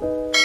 Bye.